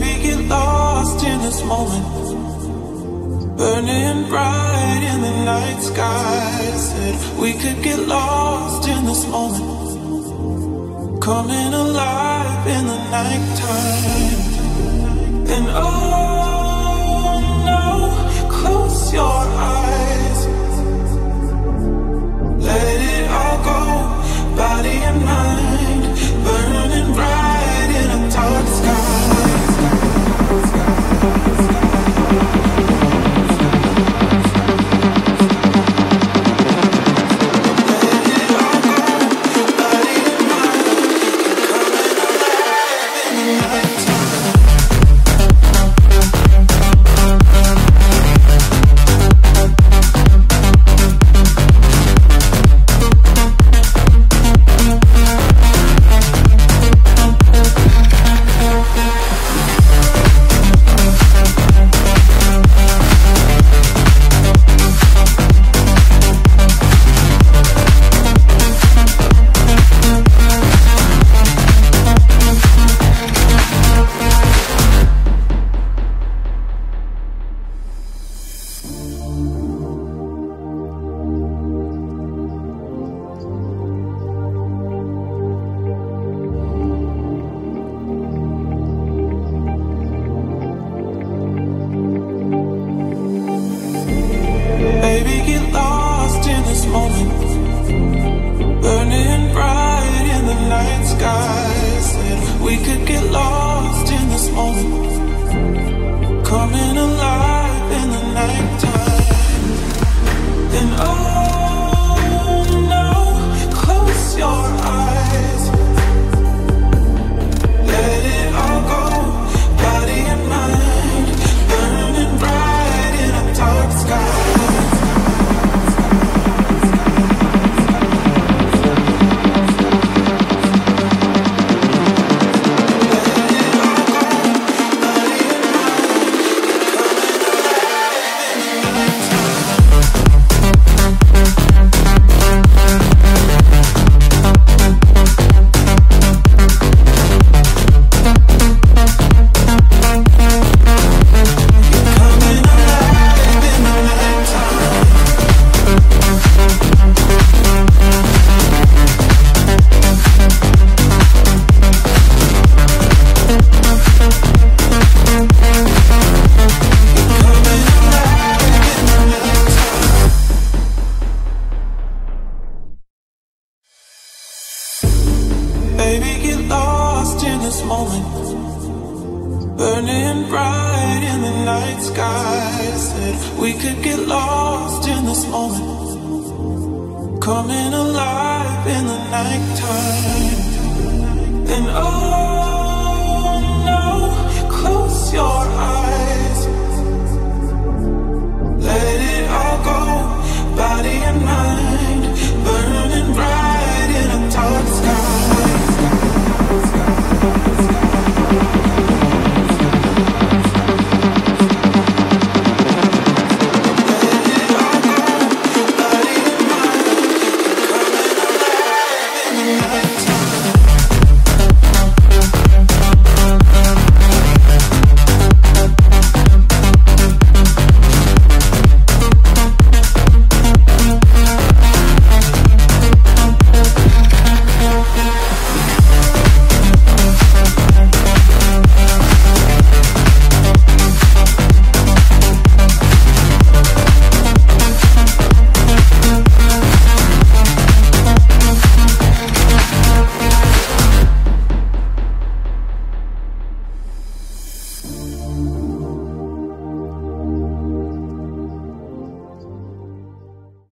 Baby, get lost in this moment. Burning bright in the night sky. Said we could get lost in this moment. Coming alive in the nighttime. And oh no, close your eyes. Burning bright in the night sky. Said we could get lost in this moment. Coming alive in the nighttime. And oh